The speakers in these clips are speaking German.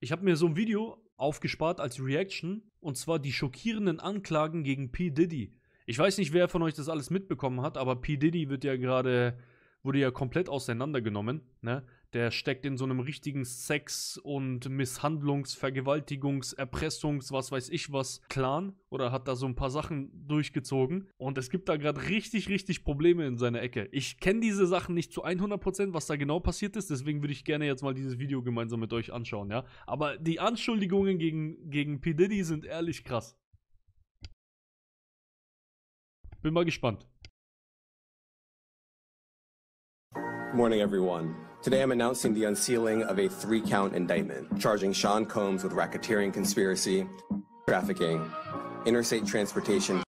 Ich habe mir so ein Video aufgespart als Reaction und zwar die schockierenden Anklagen gegen P. Diddy. Ich weiß nicht, wer von euch das alles mitbekommen hat, aber P. Diddy wird ja gerade, wurde ja komplett auseinandergenommen. Ne? Der steckt in so einem richtigen Sex- und Misshandlungs-, Vergewaltigungs-, Erpressungs-, was weiß ich was Clan oder hat da so ein paar Sachen durchgezogen. Und es gibt da gerade richtig, richtig Probleme in seiner Ecke. Ich kenne diese Sachen nicht zu 100%, was da genau passiert ist, deswegen würde ich gerne jetzt mal dieses Video gemeinsam mit euch anschauen, ja. Aber die Anschuldigungen gegen, gegen P. Diddy sind ehrlich krass. Bin mal gespannt. Good morning, everyone. Today I'm announcing the unsealing of a three count indictment charging Sean Combs with racketeering conspiracy, trafficking, interstate transportation,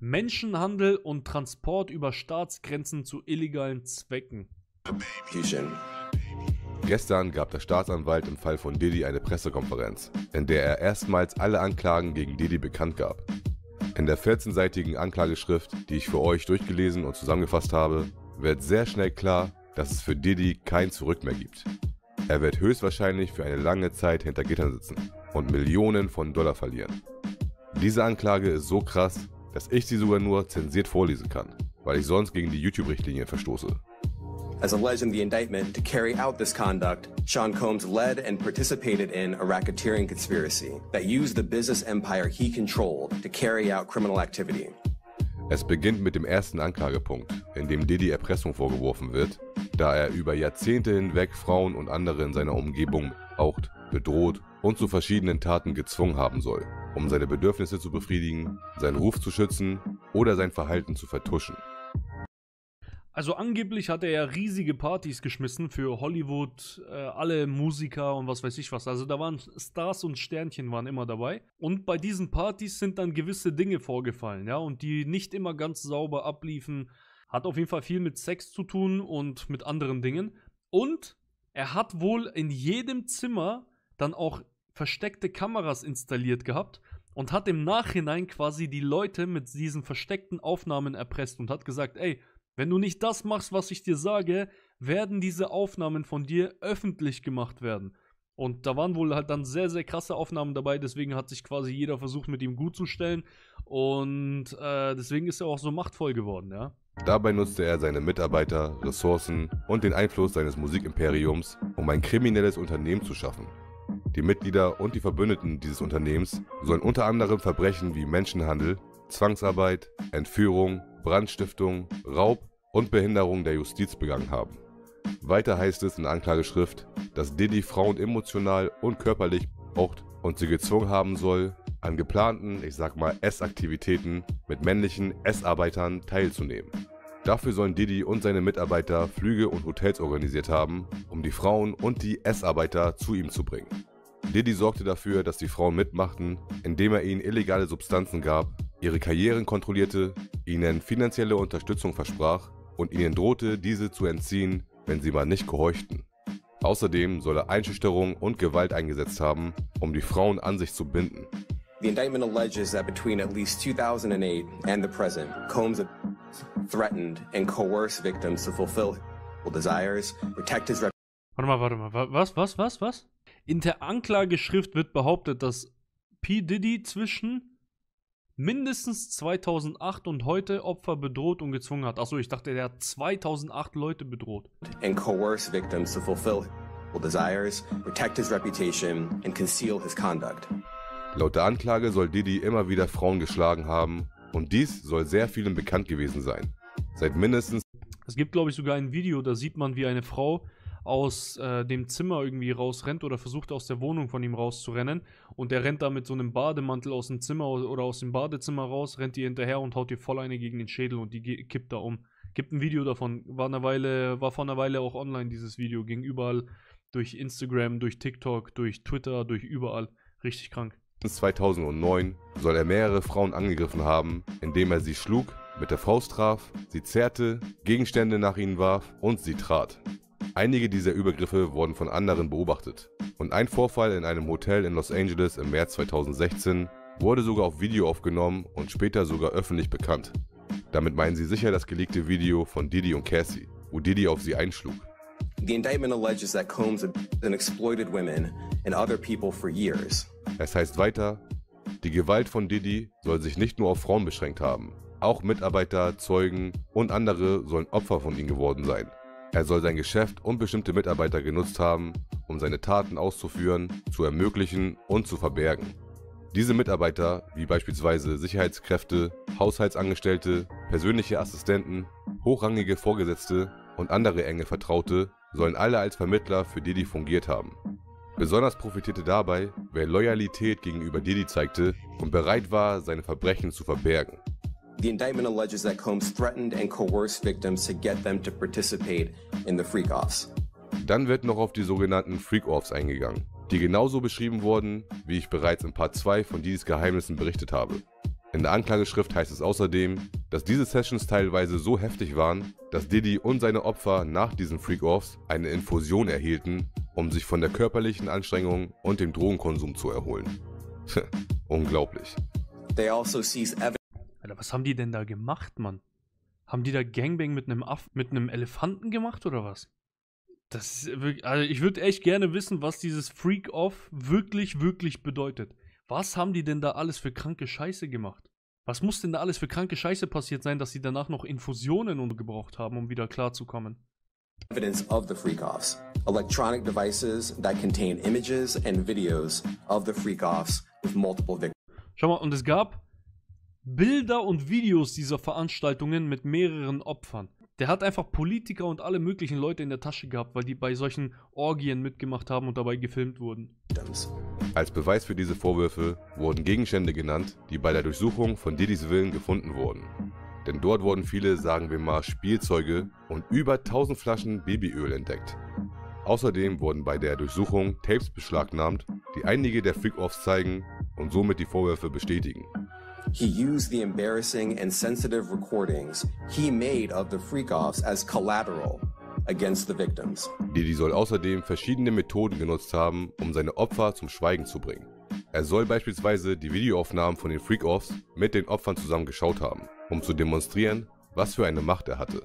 Menschenhandel und Transport über Staatsgrenzen zu illegalen Zwecken. Gestern gab der Staatsanwalt im Fall von Diddy eine Pressekonferenz, in der er erstmals alle Anklagen gegen Diddy bekannt gab. In der 14-seitigen Anklageschrift, die ich für euch durchgelesen und zusammengefasst habe, wird sehr schnell klar, dass es für Diddy kein Zurück mehr gibt. Er wird höchstwahrscheinlich für eine lange Zeit hinter Gittern sitzen und Millionen von Dollar verlieren. Diese Anklage ist so krass, dass ich sie sogar nur zensiert vorlesen kann, weil ich sonst gegen die YouTube-Richtlinien verstoße. As alleged in the indictment, to carry out this conduct, Sean Combs led and participated in a racketeering conspiracy that used the business empire he controlled to carry out criminal activity. Es beginnt mit dem ersten Anklagepunkt, in dem Diddy Erpressung vorgeworfen wird, da er über Jahrzehnte hinweg Frauen und andere in seiner Umgebung missbraucht, bedroht und zu verschiedenen Taten gezwungen haben soll, um seine Bedürfnisse zu befriedigen, seinen Ruf zu schützen oder sein Verhalten zu vertuschen. Also angeblich hat er ja riesige Partys geschmissen für Hollywood, äh, alle Musiker und was weiß ich was. Also da waren Stars und Sternchen waren immer dabei. Und bei diesen Partys sind dann gewisse Dinge vorgefallen, ja, und die nicht immer ganz sauber abliefen. Hat auf jeden Fall viel mit Sex zu tun und mit anderen Dingen. Und er hat wohl in jedem Zimmer dann auch versteckte Kameras installiert gehabt und hat im Nachhinein quasi die Leute mit diesen versteckten Aufnahmen erpresst und hat gesagt, ey, wenn du nicht das machst, was ich dir sage, werden diese Aufnahmen von dir öffentlich gemacht werden. Und da waren wohl halt dann sehr, sehr krasse Aufnahmen dabei, deswegen hat sich quasi jeder versucht, mit ihm gut zu stellen. Und äh, deswegen ist er auch so machtvoll geworden, ja. Dabei nutzte er seine Mitarbeiter, Ressourcen und den Einfluss seines Musikimperiums, um ein kriminelles Unternehmen zu schaffen. Die Mitglieder und die Verbündeten dieses Unternehmens sollen unter anderem Verbrechen wie Menschenhandel, Zwangsarbeit, Entführung, Brandstiftung, Raub und Behinderung der Justiz begangen haben. Weiter heißt es in Anklageschrift, dass Diddy Frauen emotional und körperlich braucht und sie gezwungen haben soll, an geplanten, ich sag mal, Essaktivitäten mit männlichen Essarbeitern teilzunehmen. Dafür sollen Diddy und seine Mitarbeiter Flüge und Hotels organisiert haben, um die Frauen und die Essarbeiter zu ihm zu bringen. Diddy sorgte dafür, dass die Frauen mitmachten, indem er ihnen illegale Substanzen gab, ihre Karrieren kontrollierte, ihnen finanzielle Unterstützung versprach und ihnen drohte, diese zu entziehen, wenn sie mal nicht gehorchten. Außerdem soll er Einschüchterung und Gewalt eingesetzt haben, um die Frauen an sich zu binden. The indictment alleges that between at least 2008 and the present, Combs threatened and coerced victims to fulfill his desires, protect his Warte mal, warte mal, wa- was, was, was, was? In der Anklageschrift wird behauptet, dass P. Diddy zwischen mindestens 2008 und heute Opfer bedroht und gezwungen hat. Achso, ich dachte, der hat 2008 Leute bedroht. and coerce victims to fulfill his desires, protect his reputation, and conceal his conduct. Laut der Anklage soll Diddy immer wieder Frauen geschlagen haben und dies soll sehr vielen bekannt gewesen sein. Seit mindestens Es gibt, glaube ich, sogar ein Video, da sieht man, wie eine Frau aus äh, dem Zimmer irgendwie rausrennt oder versucht aus der Wohnung von ihm rauszurennen. Und der rennt da mit so einem Bademantel aus dem Zimmer oder aus dem Badezimmer raus, rennt ihr hinterher und haut ihr voll eine gegen den Schädel und die kippt da um. Gibt ein Video davon, war, eine Weile, war vor einer Weile auch online, dieses Video. Ging überall durch Instagram, durch TikTok, durch Twitter, durch überall. Richtig krank. 2009 soll er mehrere Frauen angegriffen haben, indem er sie schlug, mit der Faust traf, sie zerrte, Gegenstände nach ihnen warf und sie trat. Einige dieser Übergriffe wurden von anderen beobachtet. Und ein Vorfall in einem Hotel in Los Angeles im März 2016 wurde sogar auf Video aufgenommen und später sogar öffentlich bekannt. Damit meinen sie sicher das geleakte Video von Diddy und Cassie, wo Diddy auf sie einschlug. The indictment alleges that Combs and exploited women and other people for years. Es heißt weiter, die Gewalt von Diddy soll sich nicht nur auf Frauen beschränkt haben. Auch Mitarbeiter, Zeugen und andere sollen Opfer von ihm geworden sein. Er soll sein Geschäft und bestimmte Mitarbeiter genutzt haben, um seine Taten auszuführen, zu ermöglichen und zu verbergen. Diese Mitarbeiter, wie beispielsweise Sicherheitskräfte, Haushaltsangestellte, persönliche Assistenten, hochrangige Vorgesetzte und andere enge Vertraute, sollen alle als Vermittler für Diddy fungiert haben. Besonders profitierte dabei, wer Loyalität gegenüber Diddy zeigte und bereit war, seine Verbrechen zu verbergen. The indictment alleges that Combs threatened and coerced victims to get them to participate in the freak-offs. Dann wird noch auf die sogenannten Freak-Offs eingegangen, die genauso beschrieben wurden, wie ich bereits in Part 2 von Diddy's Geheimnissen berichtet habe. In der Anklageschrift heißt es außerdem, dass diese Sessions teilweise so heftig waren, dass Diddy und seine Opfer nach diesen Freak-Offs eine Infusion erhielten, um sich von der körperlichen Anstrengung und dem Drogenkonsum zu erholen. Unglaublich. They also evidence Alter, was haben die denn da gemacht, Mann? Haben die da Gangbang mit einem Aff mit einem Elefanten gemacht oder was? Das ist wirklich, also ich würde echt gerne wissen, was dieses Freak-Off wirklich, wirklich bedeutet. Was haben die denn da alles für kranke Scheiße gemacht? Was muss denn da alles für kranke Scheiße passiert sein, dass sie danach noch Infusionen und gebraucht haben, um wieder klarzukommen? evidence of the freak-offs. Electronic devices that contain images and videos of the freak-offs with multiple victims. Schau mal, und es gab Bilder und Videos dieser Veranstaltungen mit mehreren Opfern. Der hat einfach Politiker und alle möglichen Leute in der Tasche gehabt, weil die bei solchen Orgien mitgemacht haben und dabei gefilmt wurden. Als Beweis für diese Vorwürfe wurden Gegenstände genannt, die bei der Durchsuchung von Diddy's Willen gefunden wurden. Denn dort wurden viele, sagen wir mal, Spielzeuge und über 1000 Flaschen Babyöl entdeckt. Außerdem wurden bei der Durchsuchung Tapes beschlagnahmt, die einige der Freak-Offs zeigen und somit die Vorwürfe bestätigen. He used the embarrassing and sensitive recordings he made of the freak-offs as collateral against the victims. Diddy soll außerdem verschiedene Methoden genutzt haben, um seine Opfer zum Schweigen zu bringen. Er soll beispielsweise die Videoaufnahmen von den Freak-Offs mit den Opfern zusammen geschaut haben, um zu demonstrieren, was für eine Macht er hatte.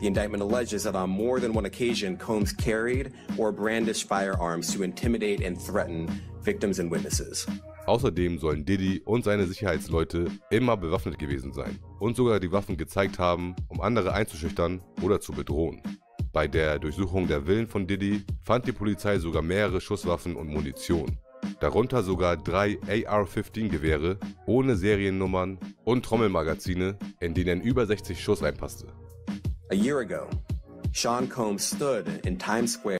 The indictment alleges that on more than one occasion, Combs carried or brandished firearms to intimidate and threaten victims and witnesses. Außerdem sollen Diddy und seine Sicherheitsleute immer bewaffnet gewesen sein und sogar die Waffen gezeigt haben, um andere einzuschüchtern oder zu bedrohen. Bei der Durchsuchung der Villen von Diddy fand die Polizei sogar mehrere Schusswaffen und Munition. Darunter sogar drei AR-15-Gewehre ohne Seriennummern und Trommelmagazine, in denen über 60 Schuss reinpasste. A year ago, Sean Combs stood in Times Square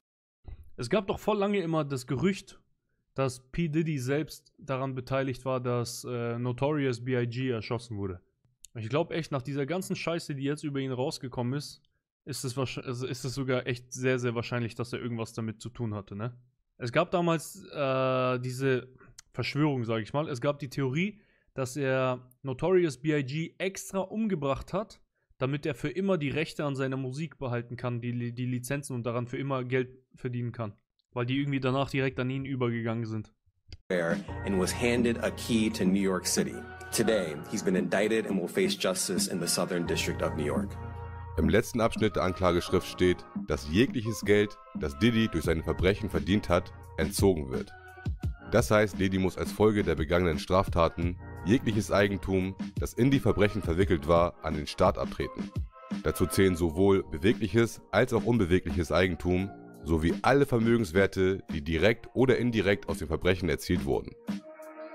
Es gab doch voll lange immer das Gerücht, dass P. Diddy selbst daran beteiligt war, dass äh, Notorious B.I.G. erschossen wurde. Ich glaube echt, nach dieser ganzen Scheiße, die jetzt über ihn rausgekommen ist, ist es, also ist es sogar echt sehr, sehr wahrscheinlich, dass er irgendwas damit zu tun hatte, ne? Es gab damals äh, diese Verschwörung, sage ich mal. Es gab die Theorie, dass er Notorious B.I.G. extra umgebracht hat, damit er für immer die Rechte an seiner Musik behalten kann, die, die Lizenzen und daran für immer Geld verdienen kann. Weil die irgendwie danach direkt an ihn übergegangen sind. and was handed a key to New York City. Today, he's been indicted and will face justice in the Southern District of New York. Im letzten Abschnitt der Anklageschrift steht, dass jegliches Geld, das Diddy durch seine Verbrechen verdient hat, entzogen wird. Das heißt, Diddy muss als Folge der begangenen Straftaten jegliches Eigentum, das in die Verbrechen verwickelt war, an den Staat abtreten. Dazu zählen sowohl bewegliches als auch unbewegliches Eigentum sowie alle Vermögenswerte, die direkt oder indirekt aus den Verbrechen erzielt wurden.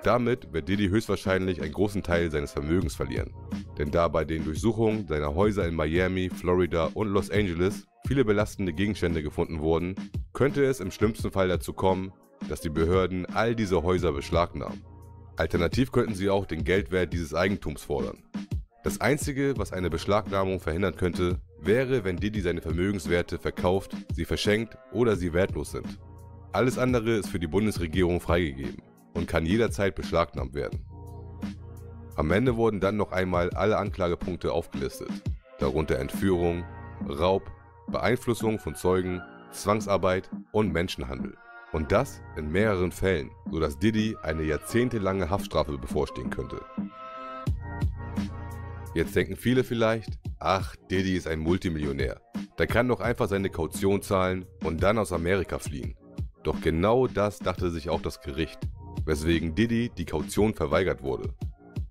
Damit wird Diddy höchstwahrscheinlich einen großen Teil seines Vermögens verlieren. Denn da bei den Durchsuchungen seiner Häuser in Miami, Florida und Los Angeles viele belastende Gegenstände gefunden wurden, könnte es im schlimmsten Fall dazu kommen, dass die Behörden all diese Häuser beschlagnahmen. Alternativ könnten sie auch den Geldwert dieses Eigentums fordern. Das Einzige, was eine Beschlagnahmung verhindern könnte, wäre, wenn Diddy seine Vermögenswerte verkauft, sie verschenkt oder sie wertlos sind. Alles andere ist für die Bundesregierung freigegeben und kann jederzeit beschlagnahmt werden. Am Ende wurden dann noch einmal alle Anklagepunkte aufgelistet, darunter Entführung, Raub, Beeinflussung von Zeugen, Zwangsarbeit und Menschenhandel. Und das in mehreren Fällen, sodass Diddy eine jahrzehntelange Haftstrafe bevorstehen könnte. Jetzt denken viele vielleicht, ach, Diddy ist ein Multimillionär. Der kann doch einfach seine Kaution zahlen und dann aus Amerika fliehen. Doch genau das dachte sich auch das Gericht, weswegen Diddy die Kaution verweigert wurde.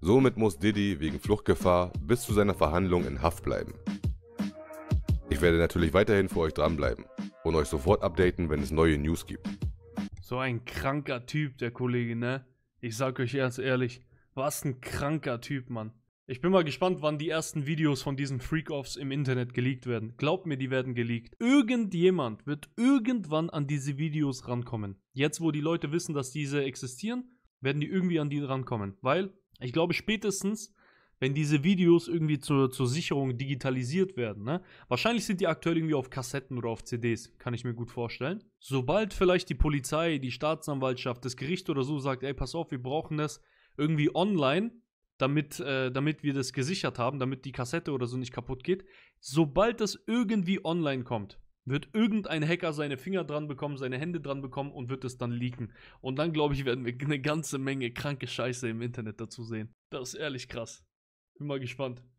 Somit muss Diddy wegen Fluchtgefahr bis zu seiner Verhandlung in Haft bleiben. Ich werde natürlich weiterhin für euch dranbleiben und euch sofort updaten, wenn es neue News gibt. So ein kranker Typ, der Kollege, ne? Ich sag euch ganz ehrlich, was ein kranker Typ, Mann. Ich bin mal gespannt, wann die ersten Videos von diesen Freak-Offs im Internet geleakt werden. Glaubt mir, die werden geleakt. Irgendjemand wird irgendwann an diese Videos rankommen. Jetzt, wo die Leute wissen, dass diese existieren, werden die irgendwie an die rankommen. Weil, ich glaube, spätestens, wenn diese Videos irgendwie zur, zur Sicherung digitalisiert werden, ne? Wahrscheinlich sind die aktuell irgendwie auf Kassetten oder auf CDs, kann ich mir gut vorstellen. Sobald vielleicht die Polizei, die Staatsanwaltschaft, das Gericht oder so sagt, ey, pass auf, wir brauchen das irgendwie online, damit, äh, damit wir das gesichert haben, damit die Kassette oder so nicht kaputt geht. Sobald das irgendwie online kommt, wird irgendein Hacker seine Finger dran bekommen, seine Hände dran bekommen und wird es dann leaken. Und dann, glaube ich, werden wir eine ganze Menge kranke Scheiße im Internet dazu sehen. Das ist ehrlich krass. Bin mal gespannt.